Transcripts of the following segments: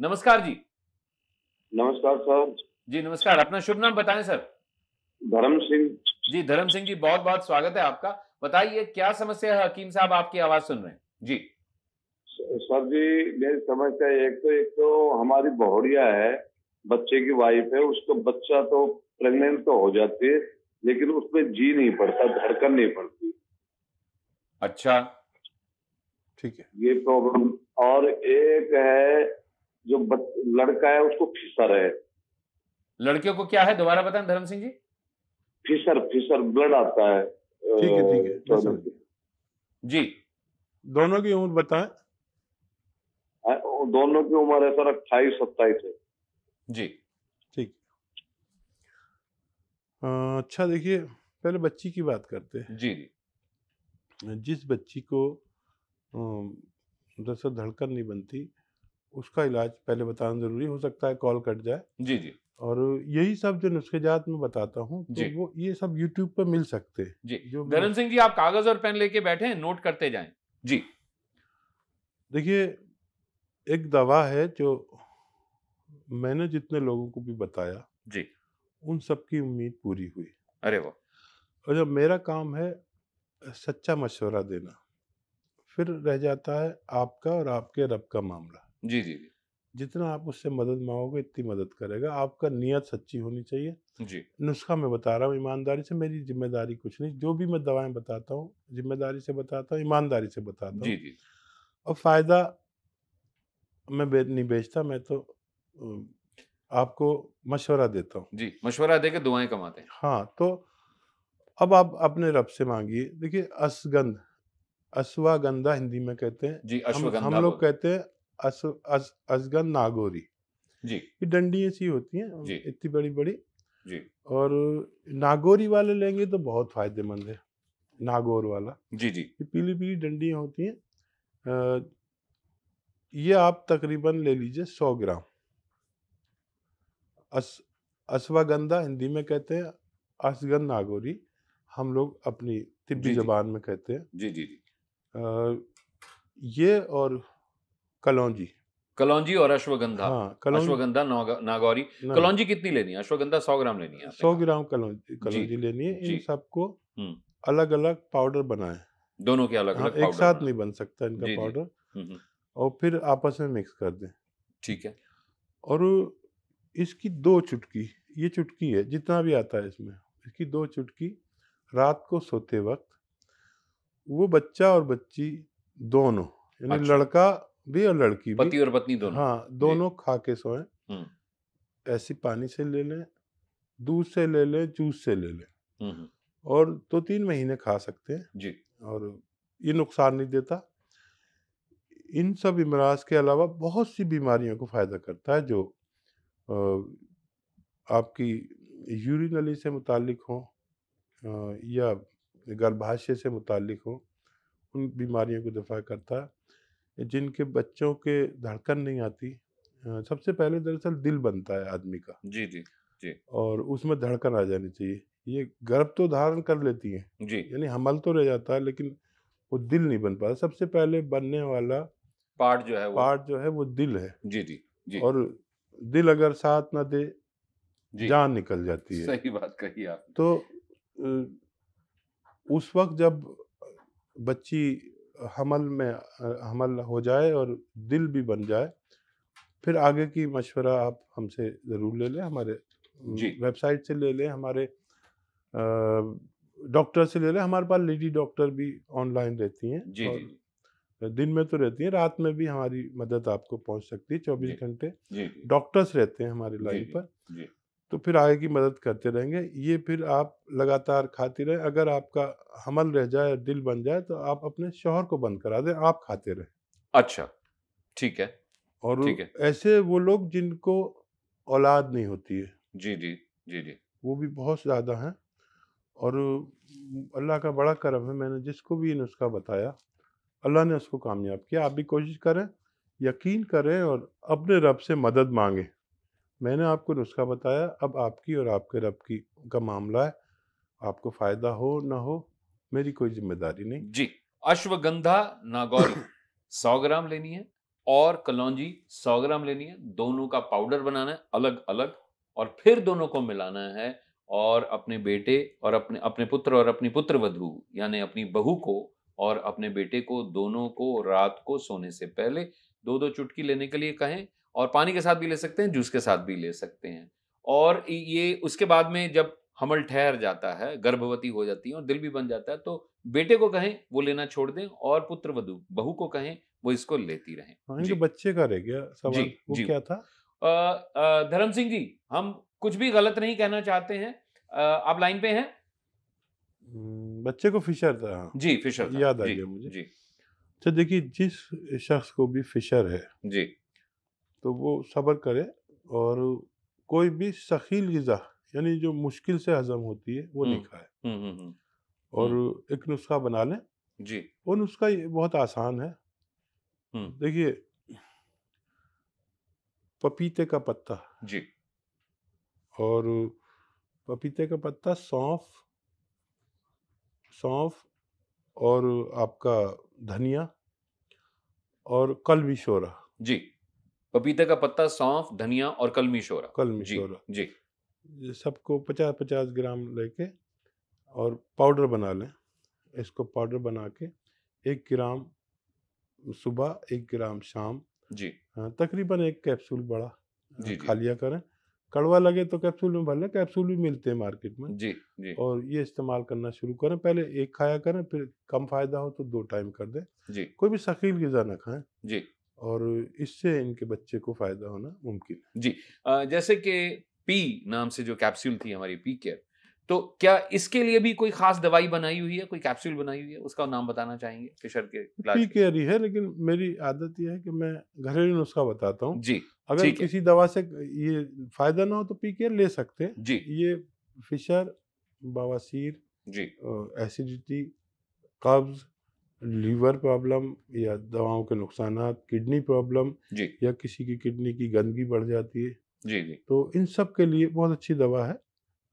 नमस्कार जी। नमस्कार सर। जी नमस्कार। अपना शुभ नाम बताएँ सर। धर्म सिंह। जी धर्म सिंह जी बहुत बहुत स्वागत है आपका। बताइए क्या समस्या है? हकीम साहब आपकी आवाज़ सुन रहे हैं। जी। सर जी मेरी समस्या एक तो एक तो हमारी बहुड़िया है बच्चे की वाइफ है उसको बच्चा तो प्रेग्नेंट तो हो जाती है लेकिन उसमें जी नहीं पड़ता धड़कन नहीं पड़ती। अच्छा। ठीक है। ये प्रॉब्लम और एक है जो बच, लड़का है उसको फिसर है। लड़कियों को क्या है? दोबारा बताएँ Dharam Singh ji. Fissure fissure blood आता है। ठीक है, ठीक है, जी। दोनों की उम्र बताएँ। दोनों की उम्र है सर अट्ठाईस सत्ताईस है। जी। ठीक। अच्छा देखिए पहले बच्ची की बात करते हैं। जी जी। जिस बच्ची को दरअसल धड़कन नहीं बनती उसका इलाज पहले बताना ज़रूरी हो सकता है कॉल कट जाए। जी जी। और यही सब जो नुस्खे जात मैं बताता हूँ तो वो ये सब यूट्यूब पर मिल सकते हैं। जी। जो धर्म सिंह जी आप कागज़ और पेन लेके बैठे हैं नोट करते जाएँ। जी। देखिए एक दवा है जो मैंने जितने लोगों को भी बताया जी। उन सब की उम्मीद पूरी हुई। अरे वाह। और जब मेरा काम है सच्चा मशवरा देना फिर रह जाता है आपका और आपके रब का मामला। जी जी जी। जितना आप उससे मदद मांगोगे इतनी मदद करेगा। आपका नियत सच्ची होनी चाहिए। जी। नुस्खा मैं बता रहा हूँ ईमानदारी से मेरी ज़िम्मेदारी कुछ नहीं। जो भी मैं दवाएँ बताता हूँ ज़िम्मेदारी से बताता हूँ ईमानदारी से बताता हूँ। जी। जी और फ़ायदा मैं बे, नहीं बेचता मैं तो आपको मशवरा देता हूँ। जी मशवरा दे के दुआएँ कमाते हैं। हाँ तो अब आप अपने रब से मांगिए। देखिए असगंध अश्वगंधा हिंदी में कहते हैं। जी हम हम लोग कहते हैं अस, अस, नागोरी। जी। ये डंडी ऐसी होती हैं इतनी बड़ी बड़ी जी। और नागोरी वाले लेंगे तो बहुत फ़ायदेमंद है नागौर वाला। जी जी। ये पीली पीली डंडियाँ होती हैं। ये आप तकरीबन ले लीजिए सौ ग्राम। अस अश्वगंधा हिंदी में कहते हैं असगंध नागोरी हम लोग अपनी तिब्बी जबान में कहते हैं। जी जी जी। अ, ये और कलौंजी। कलौंजी और अश्वगंधा। हाँ कलौंजी। अश्वगंधा नौगा- नागौरी। नहीं, कलौंजी कितनी लेनी है? अश्वगंधा सौ ग्राम लेनी है सौ ग्राम कलौंजी कलौंजी लेनी है। इन सबको हम्म। अलग अलग पाउडर बनाए। दोनों के अलग हाँ अलग एक साथ नहीं बन सकता इनका जी, जी। पाउडर। और फिर आपस में मिक्स कर दें। ठीक है। और इसकी दो चुटकी ये चुटकी है जितना भी आता है इसमें इसकी दो चुटकी रात को सोते वक्त वो बच्चा और बच्ची दोनों यानी अच्छा। लड़का भी और लड़की पति और पत्नी दोनों। हाँ दोनों खा के सोएँ। ऐसी पानी से ले लें दूध से ले लें जूस से ले लें। और दो तो तीन महीने खा सकते हैं। जी। और ये नुकसान नहीं देता। इन सब इमराज के अलावा बहुत सी बीमारियों को फ़ायदा करता है जो आपकी यूरिन नली से मुतालिक हो या गर्भाशय से मुतालिक हो उन बीमारियों को दफ़ा करता है। जिनके बच्चों के धड़कन नहीं आती सबसे पहले दरअसल दिल बनता है आदमी का। जी जी जी। और उसमें धड़कन आ जानी चाहिए। ये गर्भ तो धारण कर लेती हैं जी। यानी हमल तो रह जाता है लेकिन वो दिल नहीं बन पाता। सबसे पहले बनने वाला पार्ट जो है वो पार्ट जो है वो दिल है। जी जी जी। और दिल अगर साथ ना दे जान निकल जाती है। सही बात कही आप तो उस वक्त जब बच्ची हमल में हमल हो जाए और दिल भी बन जाए फिर आगे की मशवरा आप हमसे ज़रूर ले लें हमारे वेबसाइट से ले लें हमारे डॉक्टर से ले लें हमारे पास लेडी डॉक्टर भी ऑनलाइन रहती हैं जी और जी। दिन में तो रहती हैं रात में भी हमारी मदद आपको पहुँच सकती है चौबीस घंटे डॉक्टर्स रहते हैं हमारी लाइन पर। जी। तो फिर आगे की मदद करते रहेंगे। ये फिर आप लगातार खाती रहे। अगर आपका हमल रह जाए दिल बन जाए तो आप अपने शोहर को बंद करा दें। आप खाते रहें। अच्छा। ठीक है। और ठीक है। ऐसे वो लोग जिनको औलाद नहीं होती है। जी जी जी जी। वो भी बहुत ज़्यादा हैं। और अल्लाह का बड़ा करम है। मैंने जिसको भी ये नुस्खा बताया अल्लाह ने उसको कामयाब किया। आप भी कोशिश करें यकीन करें और अपने रब से मदद मांगें। मैंने आपको नुस्खा बताया, अब आपकी और आपके रब की, का मामला है। आपको फ़ायदा हो ना हो, मेरी कोई ज़िम्मेदारी नहीं। जी, अश्वगंधा नागौरी, सौ ग्राम लेनी है और कलौंजी 100 ग्राम लेनी है। दोनों का पाउडर बनाना है अलग अलग और फिर दोनों को मिलाना है और अपने बेटे और अपने अपने पुत्र और अपनी पुत्र वधु यानी अपनी बहू को और अपने बेटे को, दोनों को रात को सोने से पहले दो दो चुटकी लेने के लिए कहें और पानी के साथ भी ले सकते हैं जूस के साथ भी ले सकते हैं। और ये उसके बाद में जब हमल ठहर जाता है गर्भवती हो जाती है और दिल भी बन जाता है तो बेटे को कहें वो लेना छोड़ दें और पुत्र वधु बहू को कहें वो इसको लेती रहें। हाँ, जी। बच्चे का रह गया सवाल जी, वो जी। क्या था? धर्म सिंह जी हम कुछ भी गलत नहीं कहना चाहते हैं। अ, आप लाइन पे हैं? हम्म, बच्चे को फिशर था हाँ। जी फिशर था, याद आ गया मुझे। जी। तो देखिए जिस शख्स को भी फिशर है जी। तो वो सब्र करे और कोई भी सखील गिज़ा यानी जो मुश्किल से हजम होती है वो नहीं। खाए। और एक नुस्खा बना लें। जी। वो नुस्खा ये बहुत आसान है। देखिए पपीते का पत्ता। जी। और पपीते का पत्ता सौंफ सौंफ और आपका धनिया और कलमी शोरा। जी। पपीते का पत्ता सौंफ धनिया और कलमी शोरा। कलमी जी शोरा। जी। सबको पचास पचास ग्राम लेके और पाउडर बना लें। इसको पाउडर बना के एक ग्राम सुबह एक ग्राम शाम जी। हाँ, तकरीबन एक कैप्सूल बड़ा हाँ, जी, जी। खा लिया करें। कड़वा लगे तो कैप्सूल में भर लें कैप्सूल भी मिलते हैं मार्केट में। जी जी। और ये इस्तेमाल करना शुरू करें। पहले एक खाया करें फिर कम फ़ायदा हो तो दो टाइम कर दें। जी। कोई भी शकील गज़ा ना खाएँ। जी। और इससे इनके बच्चे को फ़ायदा होना मुमकिन है। अ, जैसे कि पी नाम से जो कैप्सूल थी हमारी पी केयर तो क्या इसके लिए भी कोई खास दवाई बनाई हुई है कोई कैप्सूल बनाई हुई है? उसका नाम बताना चाहेंगे? फिशर के पी केयर ही है लेकिन मेरी आदत यह है कि मैं घरेलू नुस्खा बताता हूँ। जी अगर किसी दवा से ये फ़ायदा ना हो तो पी केयर ले सकते हैं। जी। ये फिशर बवासीर जी। एसिडिटी कब्ज लीवर प्रॉब्लम या दवाओं के नुकसान किडनी प्रॉब्लम या किसी की किडनी की गंदगी बढ़ जाती है। जी जी। तो इन सब के लिए बहुत अच्छी दवा है।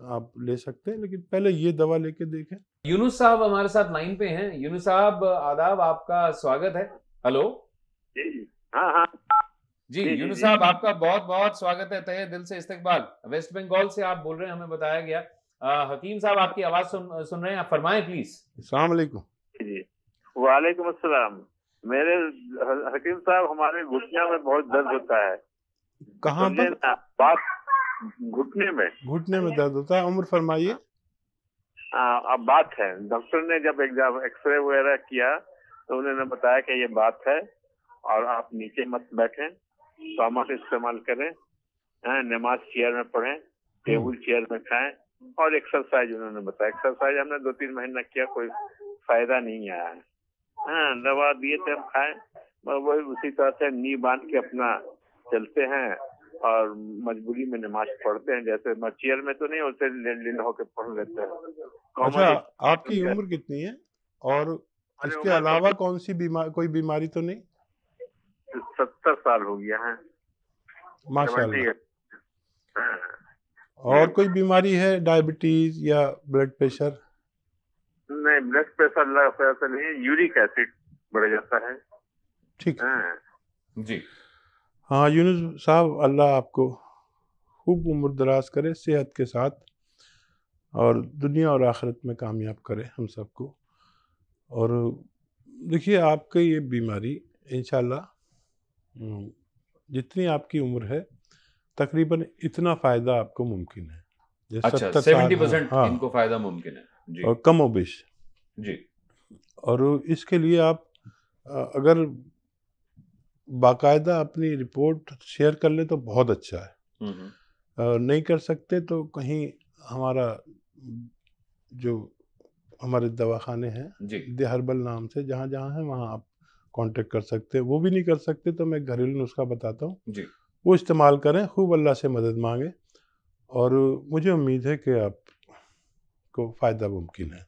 आप ले सकते हैं लेकिन पहले ये दवा लेके देखें। यूनुस साहब हमारे साथ लाइन पे हैं। यूनुस साहब आदाब आपका स्वागत है। हेलो? जी हाँ हाँ। जी यूनुस साहब आपका बहुत बहुत स्वागत है। तहे दिल से इस्तकबाल। वेस्ट बंगाल से आप बोल रहे हैं हमें बताया गया। अ, हकीम साहब आपकी आवाज़ सुन सुन रहे हैं? आप फरमाए प्लीज़। अस्सलाम वालेकुम जी। वालेकुम अस्सलाम। मेरे हकीम साहब हमारे घुटने में बहुत दर्द होता है। कहाँ पर? बात घुटने में। घुटने में दर्द होता है उम्र फरमाइए। अब बात है। डॉक्टर ने जब एग्ज़ाम एक्सरे वगैरह किया तो उन्होंने बताया कि ये बात है और आप नीचे मत बैठें कॉमर्स इस्तेमाल करें नमाज़ चेयर में पढ़ें टेबल चेयर में खाएँ और एक्सरसाइज उन्होंने बताया। एक्सरसाइज हमने दो तीन महीना किया कोई फ़ायदा नहीं आया है। हाँ दवा दिए थे हम खाएँ। वही उसी तरह से नी बाँध के अपना चलते हैं और मजबूरी में नमाज़ पढ़ते हैं जैसे चेयर में तो नहीं होते लीन होके पढ़ लेते हैं। अच्छा आपकी उम्र कितनी है? और इसके अलावा कौन सी बीमार कोई बीमारी तो नहीं? सत्तर साल हो गया है। माशाल्लाह। 70 हाँ। और कोई बीमारी है डायबिटीज़ या ब्लड प्रेशर? नहीं ब्लड प्रेशर लग प्रेशर नहीं है यूरिक एसिड बढ़ जाता है। ठीक है। हाँ। जी। हाँ यूनुस साहब अल्लाह आपको खूब उम्र दराज करे सेहत के साथ और दुनिया और आखिरत में कामयाब करे हम सबको। और देखिए आपकी ये बीमारी इंशाल्लाह हम्म, जितनी आपकी उम्र है तकरीबन इतना फ़ायदा आपको मुमकिन है। जैसे अच्छा 70 साल, सेवेंटी परसेंट हाँ, इनको फ़ायदा मुमकिन है। और कम बेश जी। और इसके लिए आप अगर बाकायदा अपनी रिपोर्ट शेयर कर ले तो बहुत अच्छा है। हम्म, हम्म, नहीं कर सकते तो कहीं हमारा जो हमारे दवाखाने हैं जी। द हर्बल नाम से जहाँ जहाँ है वहाँ आप कांटेक्ट कर सकते हैं। वो भी नहीं कर सकते तो मैं घरेलू नुस्खा बताता हूँ। वो इस्तेमाल करें खूब अल्लाह से मदद मांगे। और मुझे उम्मीद है कि आप को फ़ायदा मुमकिन है।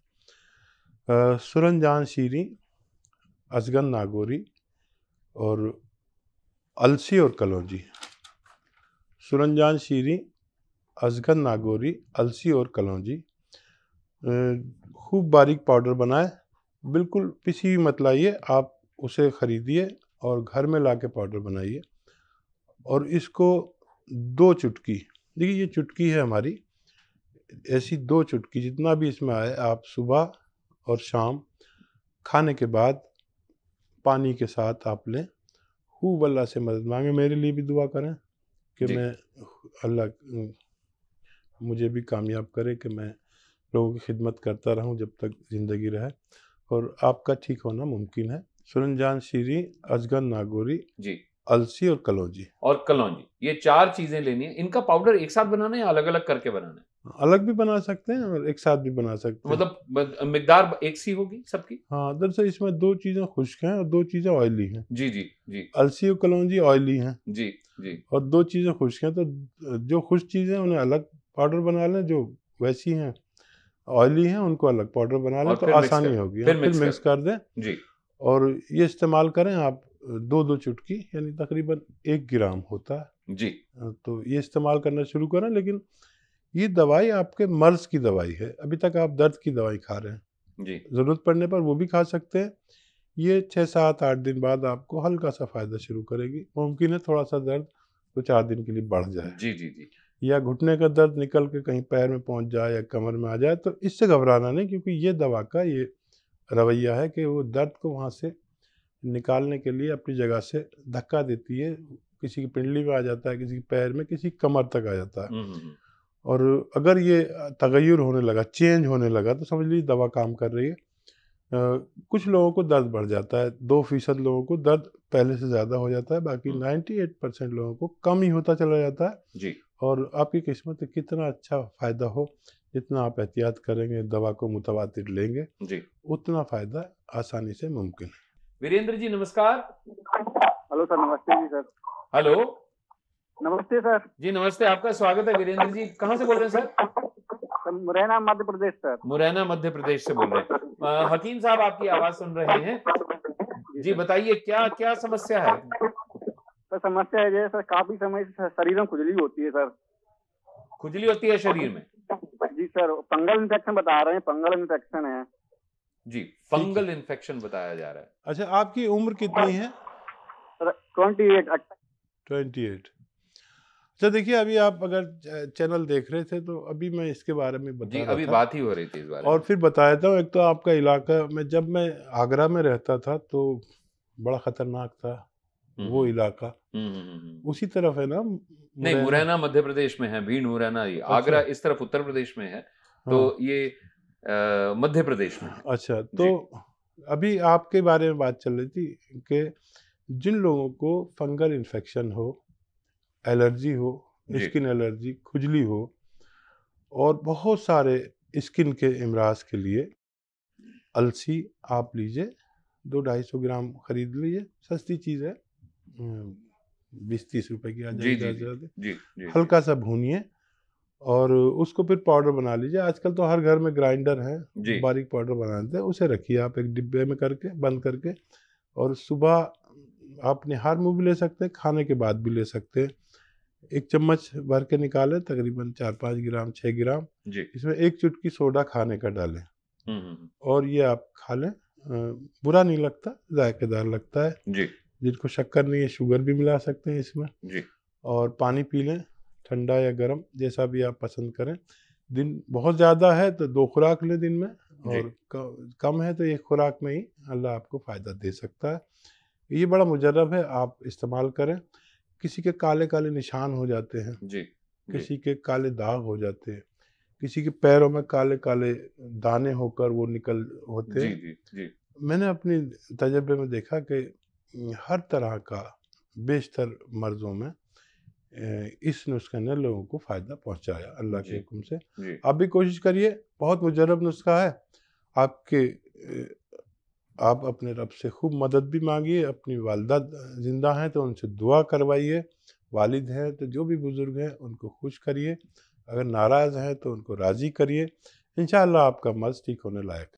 सुरनजान शीरी असगन नागोरी और अलसी और कलौजी। सुरनजान शीरी असगन नागोरी, अलसी और कलौजी। खूब बारीक पाउडर बनाए। बिल्कुल पिसी हुई मत लाइए। आप उसे ख़रीदिए और घर में ला के पाउडर बनाइए। और इसको दो चुटकी, देखिए ये चुटकी है हमारी। ऐसी दो चुटकी जितना भी इसमें आए आप सुबह और शाम खाने के बाद पानी के साथ आप लें। खूब अल्लाह से मदद मांगे। मेरे लिए भी दुआ करें कि मैं अल्लाह मुझे भी कामयाब करे कि मैं लोगों की खिदमत करता रहूँ जब तक ज़िंदगी रहे। और आपका ठीक होना मुमकिन है। सुरनजान शीरी अजगन नागोरी। जी। अलसी और कलौजी। और कलौजी ये चार चीज़ें लेनी है। इनका पाउडर एक साथ बनाना है या अलग अलग करके बनाना है? अलग भी बना सकते हैं और एक साथ भी बना सकते हैं। मतलब मिकदार एक सी होगी सबकी? हाँ दरअसल इसमें दो चीज़ें खुश्क हैं और दो चीज़ें ऑयली हैं। जी जी जी। अलसी और कलौजी ऑयली हैं। जी जी। और दो चीज़ें खुश्क हैं तो जो खुश्क चीज़ें उन्हें अलग पाउडर बना लें जो वैसी हैं ऑयली हैं उनको अलग पाउडर बना लें तो आसानी होगी। फिर हाँ, मिक्स मिक्स कर दें। जी। और ये इस्तेमाल करें आप दो दो चुटकी यानी तकरीबन एक ग्राम होता है। जी। तो ये इस्तेमाल करना शुरू करें लेकिन ये दवाई आपके मर्ज़ की दवाई है। अभी तक आप दर्द की दवाई खा रहे हैं। जी। ज़रूरत पड़ने पर वो भी खा सकते हैं। ये छः सात आठ दिन बाद आपको हल्का सा फ़ायदा शुरू करेगी। मुमकिन है थोड़ा सा दर्द दो चार दिन के लिए बढ़ जाए। जी जी जी। या घुटने का दर्द निकल के कहीं पैर में पहुँच जाए या कमर में आ जाए तो इससे घबराना नहीं क्योंकि ये दवा का ये रवैया है कि वो दर्द को वहाँ से निकालने के लिए अपनी जगह से धक्का देती है। किसी की पिंडली में आ जाता है किसी के पैर में किसी की कमर तक आ जाता है। हम्म, हम्म, हम्म, और अगर ये तगैर होने लगा चेंज होने लगा तो समझ लीजिए दवा काम कर रही है। अ, कुछ लोगों को दर्द बढ़ जाता है दो फ़ीसद लोगों को दर्द पहले से ज़्यादा हो जाता है बाकी नाइन्टी एट परसेंट लोगों को कम ही होता चला जाता है। जी। और आपकी किस्मत कितना अच्छा फ़ायदा हो जितना आप एहतियात करेंगे दवा को मुतवा लेंगे जी। उतना फ़ायदा आसानी से मुमकिन है। वीरेंद्र जी नमस्कार। हेलो सर नमस्ते जी सर। हेलो। नमस्ते सर। जी नमस्ते आपका स्वागत है वीरेंद्र जी। कहाँ से बोल रहे हैं sir? Sir Morena Madhya Pradesh sir. Morena Madhya Pradesh से बोल रहे हैं। हकीम साहब आपकी आवाज़ सुन रहे हैं। जी बताइए क्या क्या समस्या है? सर समस्या है जैसे सर काफ़ी समय से शरीर में खुजली होती है सर। खुजली होती है शरीर में? जी सर पंगल इन्फेक्शन बता रहे हैं पंगल इन्फेक्शन है। जी फंगल इन्फेक्शन बताया जा रहा है। अच्छा आपकी उम्र कितनी है? ट्वेंटी एट ट्वेंटी एट अच्छा देखिए अभी आप अगर चैनल देख रहे थे तो अभी मैं इसके बारे में बता जी रहा अभी था। बात ही हो रही थी इस बारे और फिर बता देता हूँ एक तो आपका इलाका मैं जब मैं आगरा में रहता था तो बड़ा खतरनाक था हम्म, वो हम्म, इलाका। हम्म। उसी तरफ़ है ना नहीं मुरैना? मध्य प्रदेश में है भीड़ मुरैना ये आगरा इस तरफ़ उत्तर प्रदेश में है। तो हाँ, ये मध्य प्रदेश में। अच्छा तो अभी आपके बारे में बात चल रही थी कि जिन लोगों को फंगल इन्फेक्शन हो एलर्जी हो स्किन एलर्जी खुजली हो और बहुत सारे स्किन के इमराज के लिए अलसी आप लीजिए दो ढाई सौ ग्राम खरीद लीजिए सस्ती चीज़ है। बीस तीस रुपए की आ जाएगी हल्का सा भूनिए और उसको फिर पाउडर बना लीजिए। आजकल तो हर घर में ग्राइंडर है बारीक पाउडर बनाते हैं उसे रखिए आप एक डिब्बे में करके बंद करके और सुबह आप निहार मुँह भी ले सकते हैं खाने के बाद भी ले सकते हैं। एक चम्मच भर के निकालें तकरीबन चार पाँच ग्राम छः ग्राम। जी। इसमें एक चुटकी सोडा खाने का डालें। हम्म, हम्म, हम्म, और ये आप खा लें। बुरा नहीं लगता जायकेदार लगता है। जी। जिनको शक्कर नहीं है शुगर भी मिला सकते हैं इसमें। जी। और पानी पी लें। ठंडा या गर्म जैसा भी आप पसंद करें। दिन बहुत ज़्यादा है तो दो खुराक लें दिन में और कम है तो एक खुराक में ही अल्लाह आपको फ़ायदा दे सकता है। ये बड़ा मुजरब है आप इस्तेमाल करें। किसी के काले काले निशान हो जाते हैं जी जी। किसी के काले दाग हो जाते हैं किसी के पैरों में काले काले दाने होकर वो निकल होते हैं। जी जी। मैंने अपनी तजर्बे में देखा कि हर तरह का बेशतर मर्ज़ों में इस नुस्खे ने लोगों को फ़ायदा पहुँचाया अल्लाह के। हुक्म से। आप भी कोशिश करिए बहुत मुजरब नुस्खा है। आपके आप अपने रब से खूब मदद भी मांगिए अपनी वालदा ज़िंदा हैं तो उनसे दुआ करवाइए वालिद हैं तो जो भी बुज़ुर्ग हैं उनको खुश करिए अगर नाराज़ हैं तो उनको राज़ी करिए। इन आपका मर्ज़ ठीक होने लायक